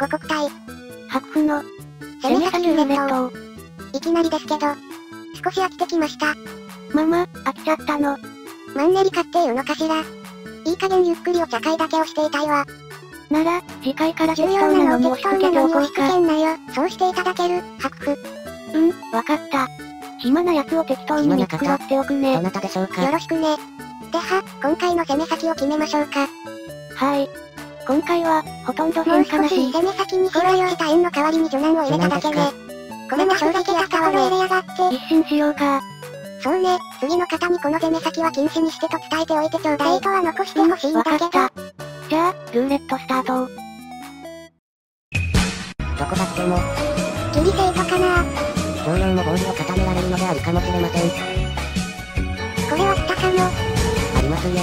五国体。白符の、攻め先ルーレットト。いきなりですけど。少し飽きてきました。ママ、飽きちゃったの。マンネリ化っていうのかしら。いい加減ゆっくりお茶会だけをしていたいわ。なら、次回から重要なのに押し付けておこうか。んなよ。そうしていただける、白符。うん、わかった。暇なやつを適当に見繕っておくどね。なたでしょうよかろしくね。では、今回の攻め先を決めましょうか。はい。今回は、ほとんどもう少変化なし。し攻め先に広いした円の代わりに助難を入れただけね。これも正直やったわね。入れやがって。一新しようか。そうね、次の方にこの攻め先は禁止にしてと伝えておいてちょうだい。デートは残してほしいんだけど。わかった。じゃあ、ルーレットスタート。どこだっても、ギリ生徒かな同僚も合理を固められるのであるかもしれません。これは来たかも。ありますね。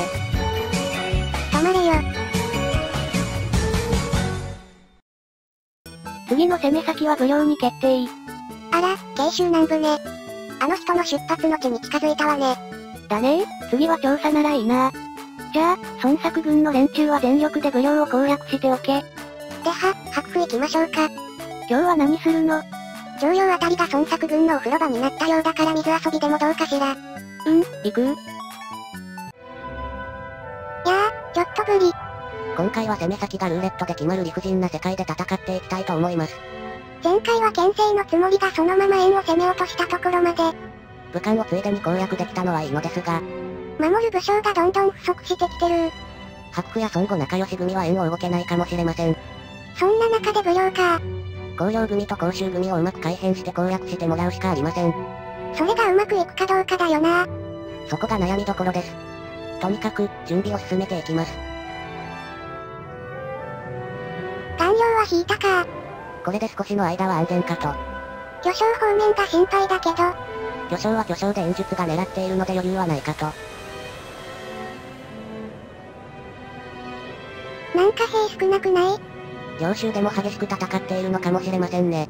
止まれよ。次の攻め先は武量に決定。あら、慶州南部ね。あの人の出発の地に近づいたわね。だね次は調査ならいいな。じゃあ、孫作軍の連中は全力で武量を攻略しておけ。では、白府行きましょうか。今日は何するの？常陽あたりが孫作軍のお風呂場になったようだから水遊びでもどうかしら。やうん、行くー、ちょっと無理。今回は攻め先がルーレットで決まる理不尽な世界で戦っていきたいと思います。前回は牽制のつもりがそのまま円を攻め落としたところまで、武漢をついでに攻略できたのはいいのですが、守る武将がどんどん不足してきてる。白府や孫悟仲良し組は円を動けないかもしれません。そんな中で武量か。紅葉組と甲州組をうまく改変して攻略してもらうしかありません。それがうまくいくかどうかだよな。そこが悩みどころです。とにかく、準備を進めていきます。は引いたか。これで少しの間は安全かと。巨匠方面が心配だけど、巨匠は巨匠で演術が狙っているので余裕はないかと。なんか兵少なくない？領州でも激しく戦っているのかもしれませんね。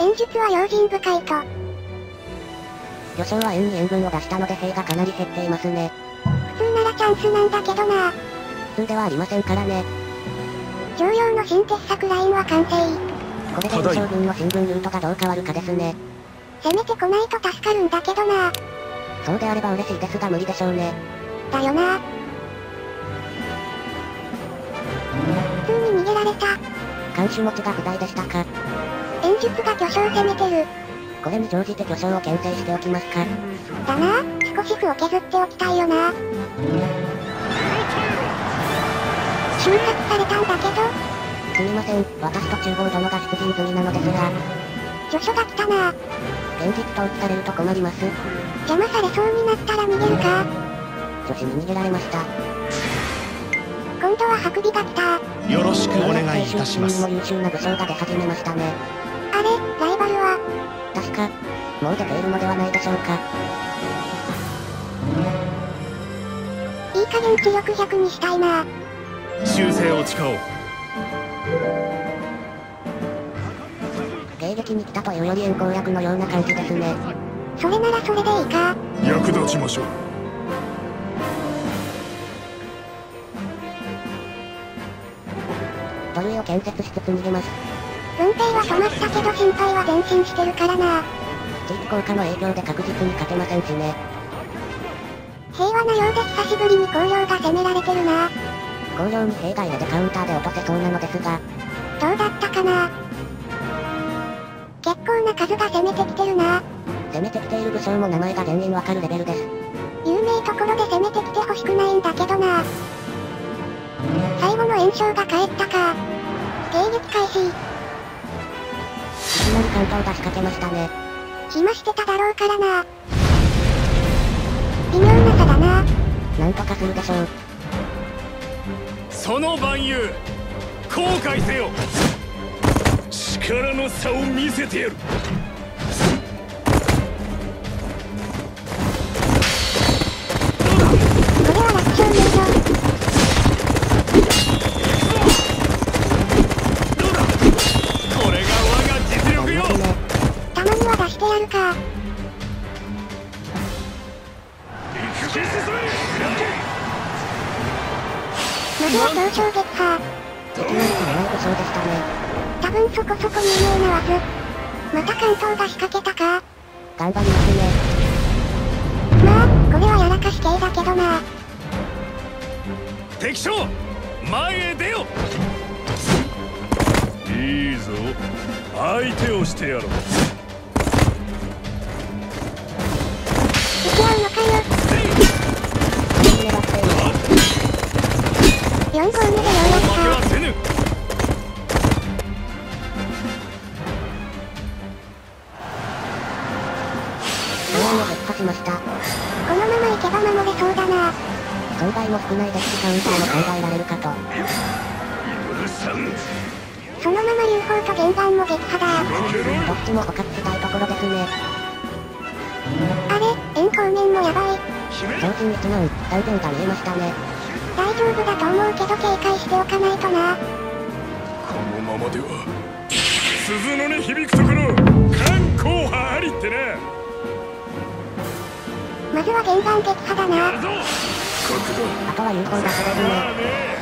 演術は用心深いと。巨匠は円に塩分を出したので兵がかなり減っていますね。チャンスなんだけどな。普通ではありませんからね。常用の新鉄作ラインは完成。これで優将軍の新聞ルートがどう変わるかですね。攻めてこないと助かるんだけどな。そうであれば嬉しいですが無理でしょうね。だよな。普通に逃げられた。監守持ちが不在でしたか。演術が巨匠攻めてる。これに乗じて巨匠を牽制しておきますか。だな。少し負を削っておきたいよな。瞬殺されたんだけど、すみません、私と中央殿が出陣済みなのですが、助手が来たな。現実統一されると困ります。邪魔されそうになったら逃げるか。女子に逃げられました。今度はハクビが来た。よろしくお願いいたしますにも優秀な武将が出始めましたね。あれ、ライバルは、確か、もう出ているのではないでしょうか。いい加減知力100にしたいな。修正を誓おう迎撃に来たというより円攻略のような感じですね。それならそれでいいか。役立ちましょう土塁を建設しつつ逃げます。文平は止まったけど心配は前進してるからな。地域効果の影響で確実に勝てませんしね。平和なようで久しぶりに紅葉が攻められてるな。工業に兵が入れてカウンターで落とせそうなのですが、どうだったかな結構な数が攻めてきてるな。攻めてきている武将も名前が全員わかるレベルです。有名ところで攻めてきてほしくないんだけどな。最後の炎症が帰ったか。迎撃開始。いきなり関東が仕掛けましたね。暇してただろうからな。なんとかするでしょう。その万有後悔せよ力の差を見せてやるまた関東が仕掛けたか？頑張りますね。まあ、これはやらかし系だけどな。敵将前へ出よいいぞ相手をしてやろうそのまま UFO と原弾も撃破だ。どっちも捕獲したいところですね。あれ、円光面もやばい。決め超人1万3000が見えましたね。大丈夫だと思うけど警戒しておかないとな。このままでは鈴の音響くところ観光派ありってなまずは原弾撃破だな。あとは UFO だけですね。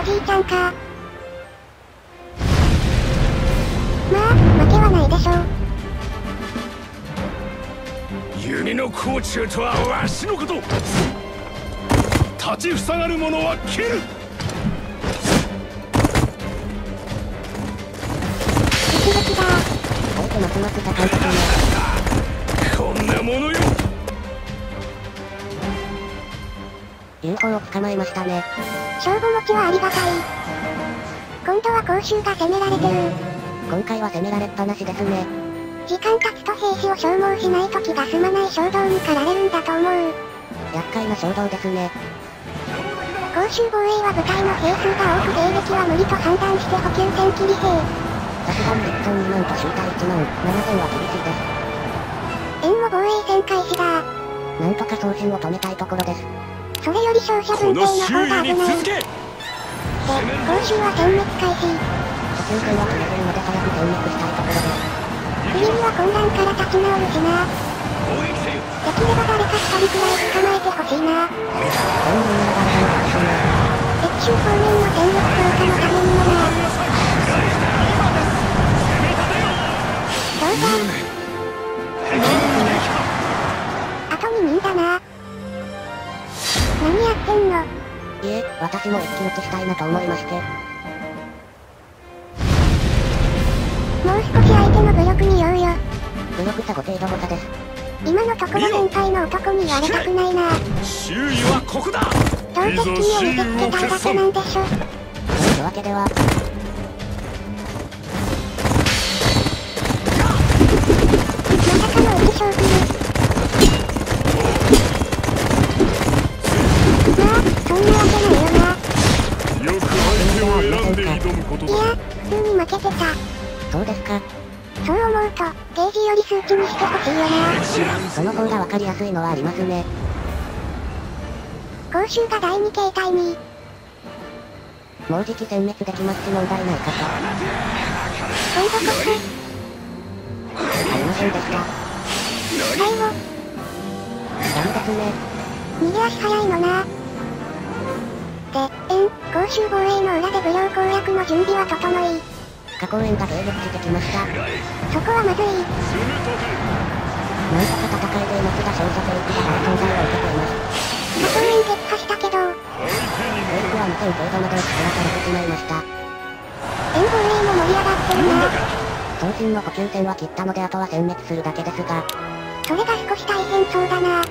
おじいちゃんか。まあ、負けはないでしょう。弓の甲冑とはわしのこと立ちふさがる者は切る一撃だ。相手ますます高いですね。こんなものよ UFO を捕まえましたね。勝負持ちはありがたい。今度は甲州が攻められてる。今回は攻められっぱなしですね。時間経つと兵士を消耗しないと気が済まない衝動に駆られるんだと思う。厄介な衝動ですね。甲州防衛は部隊の兵数が多く迎撃は無理と判断して補給戦切り兵。さすがに敵損2万と集隊1万7000は厳しいです。円も防衛戦開始だ。なんとか送信を止めたいところです。それより勝者分の方が危ない。で、甲州は殲滅開始。補給線は決めてるので早く全滅したいところです。次には混乱から立ち直るしな。できれば誰か一人くらい捕まえてほしいな。全員に流れたんですね。敵州方面の戦力強化のためにもな。どうだ何やってんの？いえ、私も一騎打ちしたいなと思いまして。もう少し相手の武力に酔うよ。武力差5程度誤差です。今のところ先輩の男に言われたくないな。周囲はここだどうせ君を見せつけたいだけなんでしょ。というわけでは、選んで挑むことだいや、普通に負けてた。そうですか。そう思うと、ゲージより数値にしてほしいよな。その方がわかりやすいのはありますね。甲州が第2形態に、もうじき殲滅できますし問題ないかと。今度こそ、ありませんでした。最後、ダメですね。逃げ足早いのな。で、州防衛の裏で武量攻略の準備は整い、加工園が迎撃してきました。そこはまずい。すぐとく戦いで松田少佐と生田が存在を受けています。加工園撃破したけど、円相手に兵力は2000程度まで落ちらされてしまいました。防衛も盛り上がってるな。送信の補給線は切ったのであとは殲滅するだけですが、それが少し大変そうだな。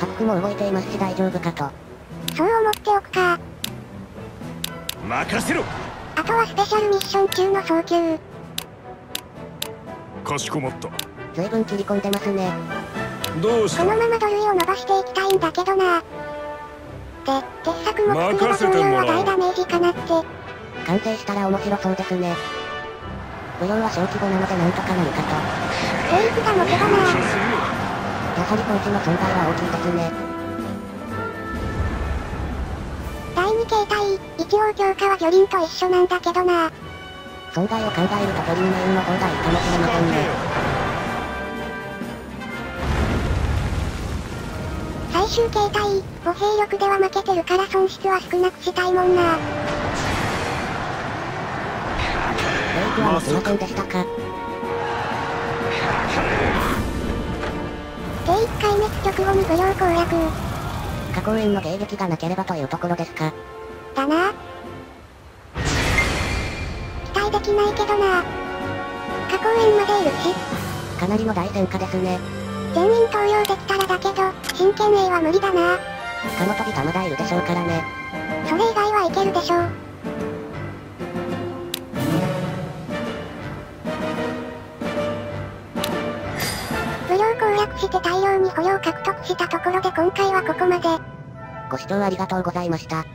ハックも動いていますし大丈夫かと。そう思っておくか。任せろあとはスペシャルミッション中の早急。かしこまった随分切り込んでますね。どうしこのまま土塁を伸ばしていきたいんだけどな。で、鉄柵も作れば任せてもらおう同様は大ダメージかなって。完成したら面白そうですね。無料は小規模なのでなんとかなるかと。レイクが持てばな。やはりコーチの存在は大きいですね。第2形態、一応強化は魚鱗と一緒なんだけどな。損害を考えるとグリーンメインの方がいいかもしれませんね。最終形態、母兵力では負けてるから損失は少なくしたいもんな。レイクはもうすいませんでしたか。第1回滅直後に武量攻略。加工園の迎撃がなければというところですか。だな。期待できないけどな。加工園までいるし。かなりの大戦果ですね。全員投与できたらだけど、真剣 A は無理だな。カモ飛びがまだいるでしょうからね。それ以外はいけるでしょう。武量攻略して大量に捕虜を獲得したところで今回はここまで。ご視聴ありがとうございました。